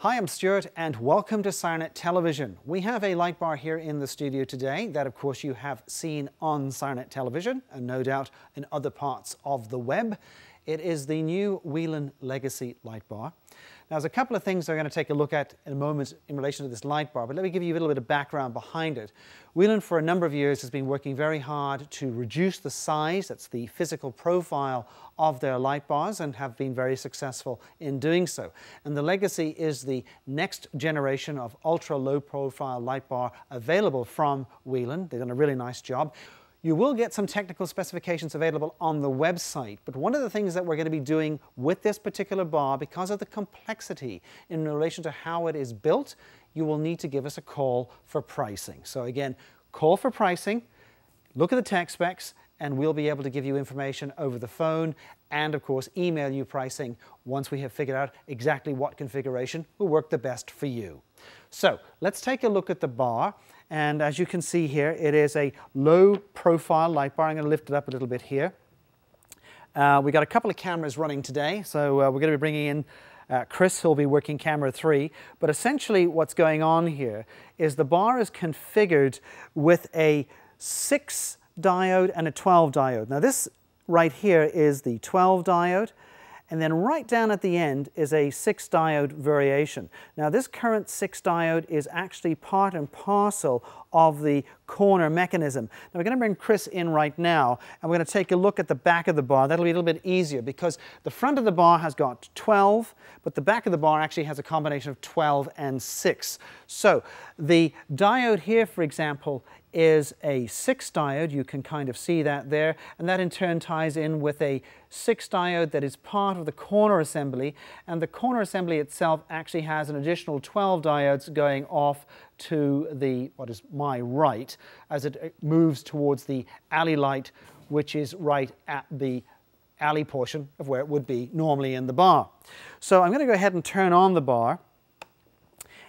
Hi, I'm Stuart and welcome to SirenNet Television. We have a light bar here in the studio today that of course you have seen on SirenNet Television and no doubt in other parts of the web. It is the new Whelen Legacy light bar. Now, there's a couple of things I'm going to take a look at in a moment in relation to this light bar, but let me give you a little bit of background behind it. Whelen, for a number of years, has been working very hard to reduce the size, that's the physical profile of their light bars, and have been very successful in doing so. And the Legacy is the next generation of ultra low profile light bar available from Whelen. They've done a really nice job. You will get some technical specifications available on the website, but one of the things that we're going to be doing with this particular bar, because of the complexity in relation to how it is built, you will need to give us a call for pricing. So again, call for pricing, look at the tech specs, and we'll be able to give you information over the phone and of course email you pricing once we have figured out exactly what configuration will work the best for you. So let's take a look at the bar and as you can see here, it is a low profile light bar. I'm going to lift it up a little bit here. Uh, we got a couple of cameras running today, so uh, we're going to be bringing in uh, Chris, who'll be working camera three. But essentially what's going on here is the bar is configured with a 6 diode and a 12 diode. Now this right here is the 12 diode, and then right down at the end is a 6 diode variation. Now this current 6 diode is actually part and parcel of the corner mechanism. Now we're going to bring Chris in right now and we're going to take a look at the back of the bar. That'll be a little bit easier because the front of the bar has got 12 but the back of the bar actually has a combination of 12 and 6. So the diode here for example is a 6 diode. You can kind of see that there. And that in turn ties in with a 6 diode that is part of the corner assembly. And the corner assembly itself actually has an additional 12 diodes going off to the, what is my right, as it uh, moves towards the alley light, which is right at the alley portion of where it would be normally in the bar. So I'm going to go ahead and turn on the bar.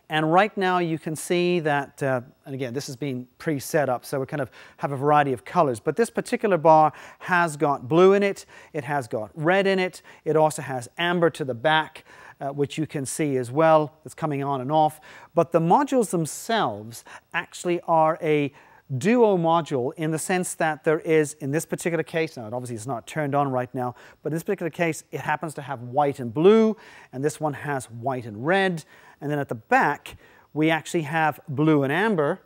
And right now you can see that, uh, and again, this has been pre-set up, so we kind of have a variety of colors. But this particular bar has got blue in it, it has got red in it, it also has amber to the back, uh, which you can see as well. It's coming on and off. But the modules themselves actually are a duo module in the sense that there is, in this particular case, now obviously it's not turned on right now, but in this particular case, it happens to have white and blue, and this one has white and red. And then at the back, we actually have blue and amber,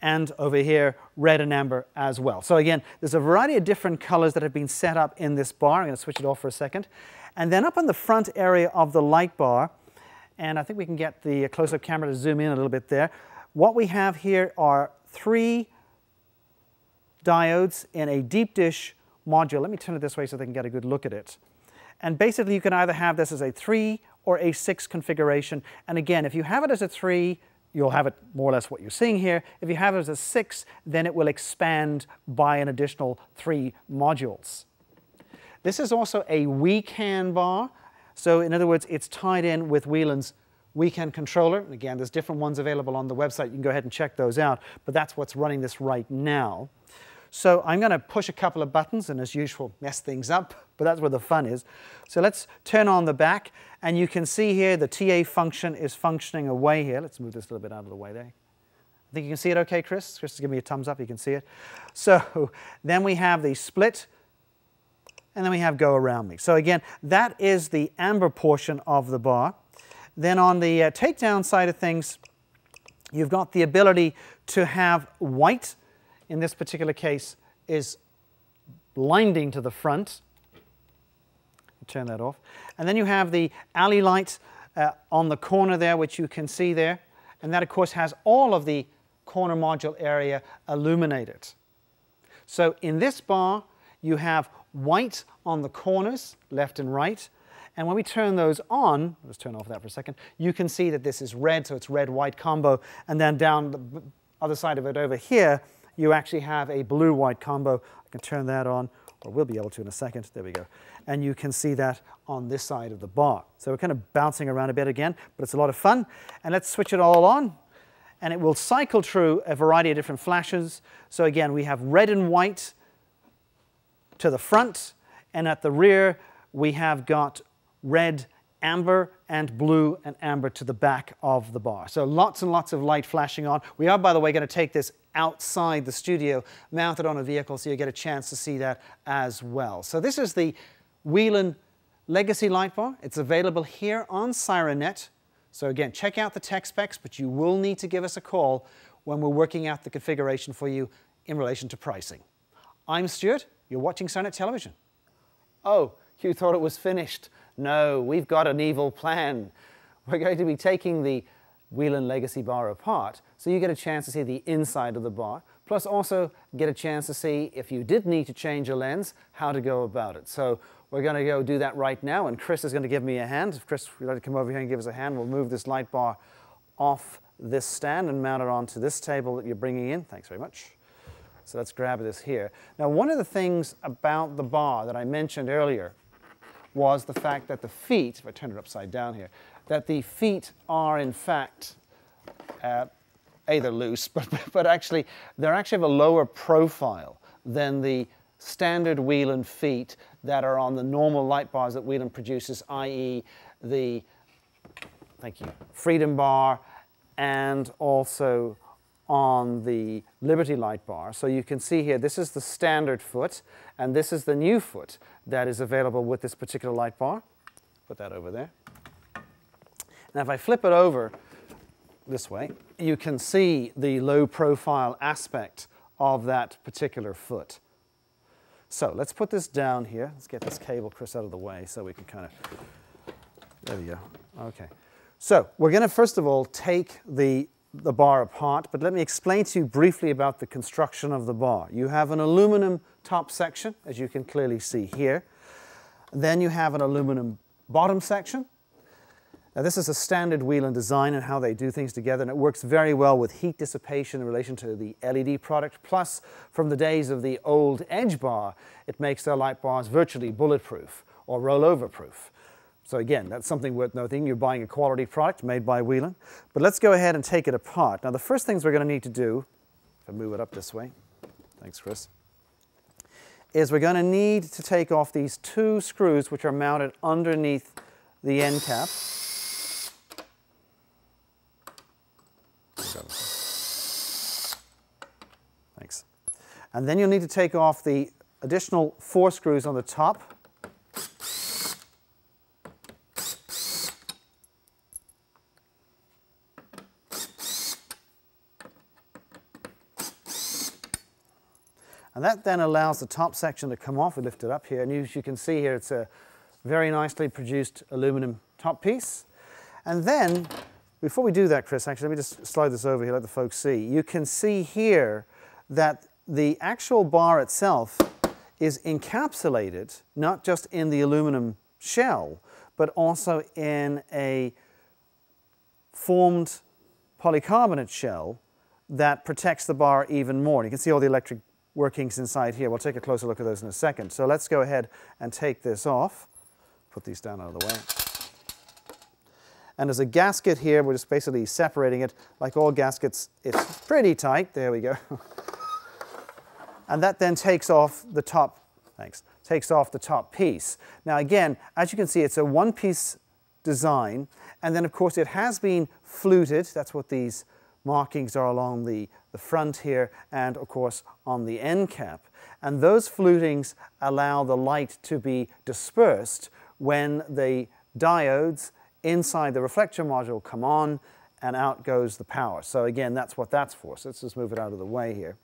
and over here, red and amber as well. So again, there's a variety of different colors that have been set up in this bar. I'm going to switch it off for a second. And then up on the front area of the light bar, and I think we can get the close-up camera to zoom in a little bit there. What we have here are three diodes in a deep dish module. Let me turn it this way so they can get a good look at it. And basically you can either have this as a 3 or a 6 configuration. And again, if you have it as a 3, you'll have it more or less what you're seeing here. If you have it as a 6, then it will expand by an additional 3 modules. This is also a WeCan bar. So in other words, it's tied in with Whelen's WeCan controller. Again, there's different ones available on the website. You can go ahead and check those out. But that's what's running this right now. So I'm going to push a couple of buttons and as usual mess things up, but that's where the fun is. So let's turn on the back and you can see here the TA function is functioning away here. Let's move this a little bit out of the way there. I think you can see it okay, Chris? Chris, give me a thumbs up, you can see it. So then we have the split and then we have go around me. So again, that is the amber portion of the bar. Then on the uh, takedown side of things, you've got the ability to have white in this particular case is blinding to the front. Turn that off. And then you have the alley light uh, on the corner there, which you can see there. And that, of course, has all of the corner module area illuminated. So in this bar, you have white on the corners, left and right. And when we turn those on, let's turn off that for a second, you can see that this is red, so it's red-white combo. And then down the other side of it over here, you actually have a blue-white combo. I can turn that on, or we'll be able to in a second. There we go. And you can see that on this side of the bar. So we're kind of bouncing around a bit again, but it's a lot of fun. And let's switch it all on. And it will cycle through a variety of different flashes. So again, we have red and white to the front, and at the rear, we have got red amber and blue and amber to the back of the bar. So lots and lots of light flashing on. We are, by the way, going to take this outside the studio, mounted on a vehicle, so you get a chance to see that as well. So this is the Whelen Legacy light bar. It's available here on SirenNet. So again, check out the tech specs, but you will need to give us a call when we're working out the configuration for you in relation to pricing. I'm Stuart. You're watching SirenNet Television. Oh, you thought it was finished. No, we've got an evil plan. We're going to be taking the Whelen Legacy bar apart so you get a chance to see the inside of the bar, plus also get a chance to see if you did need to change a lens, how to go about it. So we're going to go do that right now, and Chris is going to give me a hand. If Chris would like to come over here and give us a hand, we'll move this light bar off this stand and mount it onto this table that you're bringing in. Thanks very much. So let's grab this here. Now, one of the things about the bar that I mentioned earlier was the fact that the feet, if I turn it upside down here, that the feet are in fact uh, either loose, but, but actually, they're actually of a lower profile than the standard Whelen feet that are on the normal light bars that Whelen produces, i.e. the, thank you, Freedom Bar and also on the Liberty light bar. So you can see here, this is the standard foot, and this is the new foot that is available with this particular light bar. Put that over there. Now if I flip it over this way, you can see the low profile aspect of that particular foot. So let's put this down here. Let's get this cable, Chris, out of the way so we can kind of, there we go. Okay. So we're going to first of all take the the bar apart, but let me explain to you briefly about the construction of the bar. You have an aluminum top section, as you can clearly see here. Then you have an aluminum bottom section. Now this is a standard Whelen design and how they do things together, and it works very well with heat dissipation in relation to the LED product. Plus, from the days of the old edge bar, it makes their light bars virtually bulletproof or rollover proof. So again, that's something worth noting. You're buying a quality product made by Whelen. But let's go ahead and take it apart. Now the first things we're going to need to do, if I move it up this way, thanks Chris, is we're going to need to take off these two screws which are mounted underneath the end cap. Thanks. And then you'll need to take off the additional four screws on the top And that then allows the top section to come off. We lift it up here, and as you can see here, it's a very nicely produced aluminum top piece. And then, before we do that, Chris, actually, let me just slide this over here, let the folks see. You can see here that the actual bar itself is encapsulated, not just in the aluminum shell, but also in a formed polycarbonate shell that protects the bar even more. And you can see all the electric workings inside here. We'll take a closer look at those in a second. So let's go ahead and take this off. Put these down out of the way. And there's a gasket here. We're just basically separating it. Like all gaskets, it's pretty tight. There we go. and that then takes off the top, thanks, takes off the top piece. Now again, as you can see, it's a one-piece design. And then of course it has been fluted. That's what these markings are along the, the front here and of course on the end cap. And those flutings allow the light to be dispersed when the diodes inside the reflector module come on and out goes the power. So again, that's what that's for. So let's just move it out of the way here.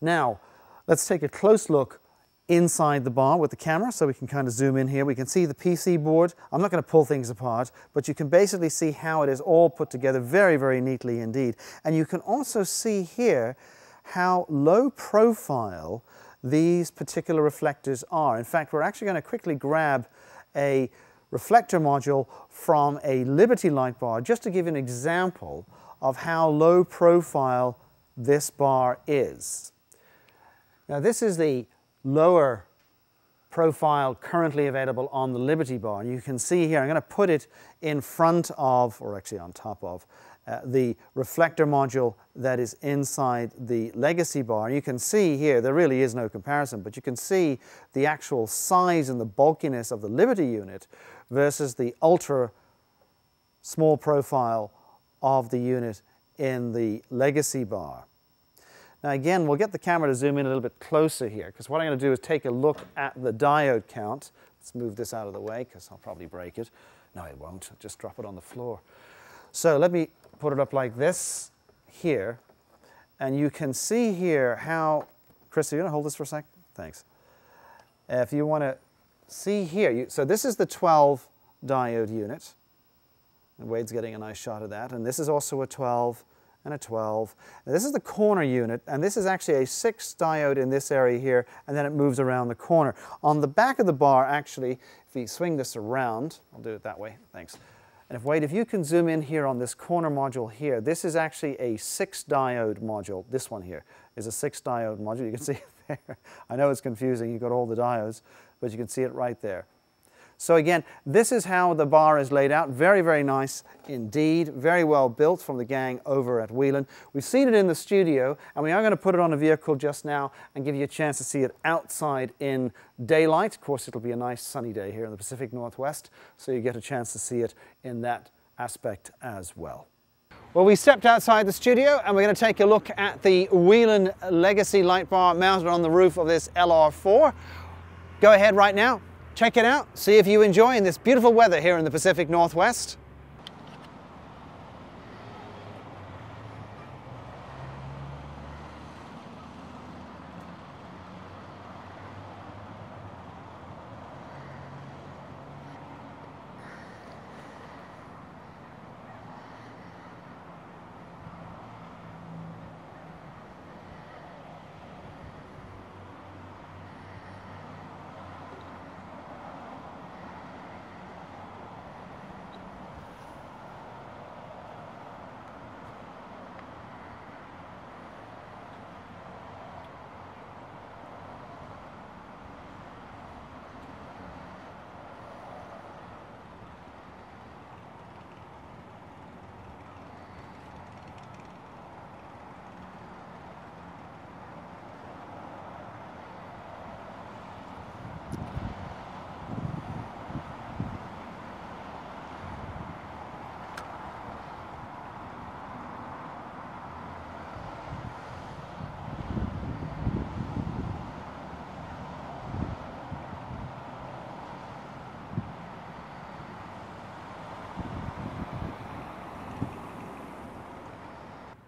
Now, let's take a close look inside the bar with the camera so we can kind of zoom in here. We can see the PC board. I'm not going to pull things apart, but you can basically see how it is all put together very, very neatly indeed. And you can also see here how low profile these particular reflectors are. In fact, we're actually going to quickly grab a reflector module from a Liberty light bar just to give an example of how low profile this bar is. Now this is the lower profile currently available on the Liberty bar. And you can see here, I'm going to put it in front of, or actually on top of, uh, the reflector module that is inside the legacy bar. And you can see here, there really is no comparison, but you can see the actual size and the bulkiness of the Liberty unit versus the ultra small profile of the unit in the legacy bar. Now again, we'll get the camera to zoom in a little bit closer here because what I'm going to do is take a look at the diode count. Let's move this out of the way because I'll probably break it. No, it won't. I'll just drop it on the floor. So let me put it up like this here. And you can see here how, Chris, are you going to hold this for a sec? Thanks. If you want to see here, you, so this is the 12 diode unit. And Wade's getting a nice shot of that. And this is also a 12 and a 12. Now, this is the corner unit, and this is actually a 6 diode in this area here, and then it moves around the corner. On the back of the bar, actually, if we swing this around, I'll do it that way, thanks. And if Wade, if you can zoom in here on this corner module here, this is actually a 6 diode module. This one here is a 6 diode module. You can see it there. I know it's confusing, you've got all the diodes, but you can see it right there. So again, this is how the bar is laid out. Very, very nice indeed. Very well built from the gang over at Whelen. We've seen it in the studio, and we are going to put it on a vehicle just now and give you a chance to see it outside in daylight. Of course, it'll be a nice sunny day here in the Pacific Northwest, so you get a chance to see it in that aspect as well. Well, we stepped outside the studio and we're going to take a look at the Whelen Legacy light bar mounted on the roof of this LR4. Go ahead right now, Check it out, see if you enjoy in this beautiful weather here in the Pacific Northwest.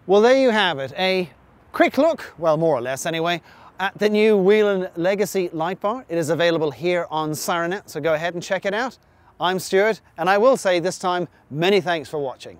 Well, there you have it. A quick look, well, more or less anyway, at the new Whelen Legacy light bar. It is available here on SirenNet, so go ahead and check it out. I'm Stuart, and I will say this time, many thanks for watching.